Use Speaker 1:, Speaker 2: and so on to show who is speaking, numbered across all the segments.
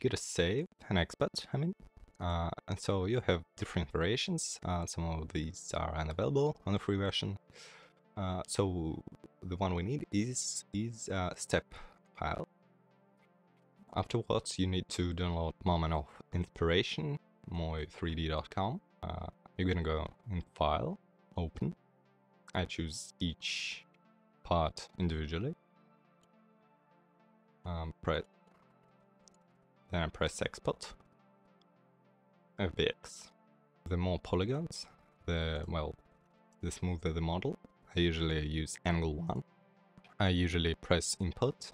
Speaker 1: get a save, an expert, I mean. Uh, and so you have different variations. Uh, some of these are unavailable on the free version. Uh, so the one we need is is a step file. Afterwards, you need to download Moment of Inspiration, moi3d.com. Uh, you're gonna go in File, Open. I choose each part individually. Um, press, then I press Export. FBX. The more polygons, the, well, the smoother the model. I usually use angle 1. I usually press input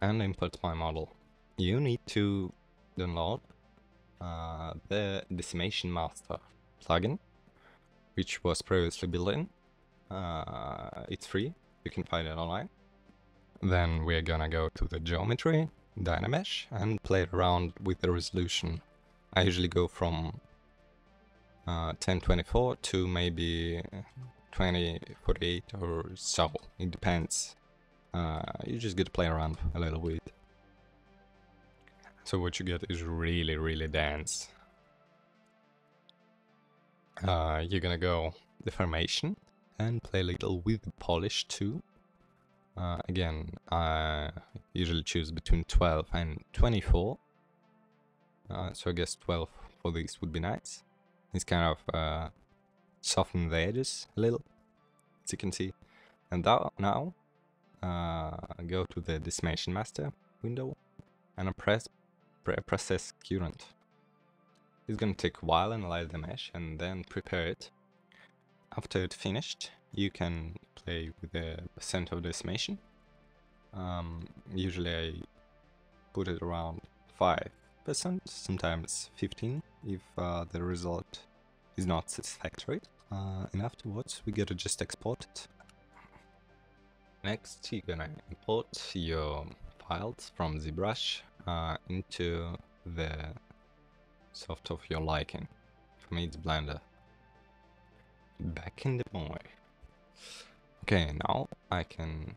Speaker 1: and input my model. You need to download uh, the Decimation Master plugin, which was previously built in. Uh, it's free, you can find it online. Then we're gonna go to the geometry, Dynamesh, and play around with the resolution I usually go from uh, 1024 to maybe 2048 or so. It depends. Uh, you just get to play around a little bit. So what you get is really, really dense. Uh, you're gonna go deformation and play a little with polish too. Uh, again, I usually choose between 12 and 24 uh, so I guess 12 for these would be nice. It's kind of uh, soften the edges a little, as you can see. And now, uh, go to the Decimation Master window and I press pre process current. It's gonna take a while analyze the mesh and then prepare it. After it's finished, you can play with the percent of decimation. Um, usually I put it around 5 percent, sometimes 15 if uh, the result is not satisfactory. Uh, and afterwards we gotta just export it. Next you're gonna import your files from ZBrush uh, into the soft of your liking. For me it's Blender. Back in the boy. Okay, now I can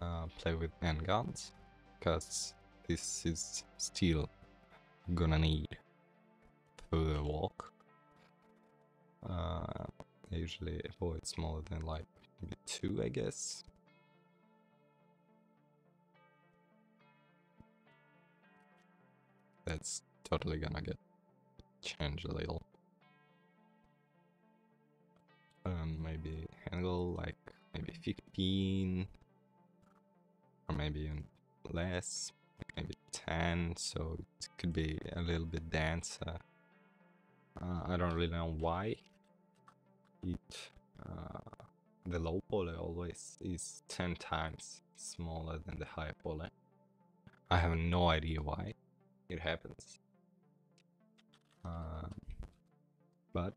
Speaker 1: uh, play with handguns because this is still gonna need for the walk. Uh, I usually avoid smaller than like maybe two, I guess. That's totally gonna get changed a little. Um, maybe handle like maybe 15 or maybe less maybe 10 so it could be a little bit denser uh, I don't really know why. It uh, the low poly always is 10 times smaller than the high poly. I have no idea why it happens. Uh, but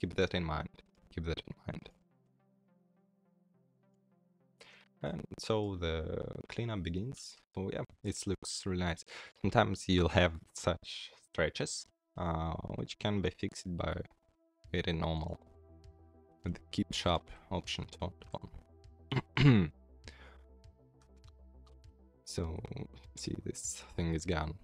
Speaker 1: keep that in mind keep that in mind and so the cleanup begins. so yeah, it looks really nice. Sometimes you'll have such stretches, uh, which can be fixed by weighted normal the keep sharp option so, see, this thing is gone.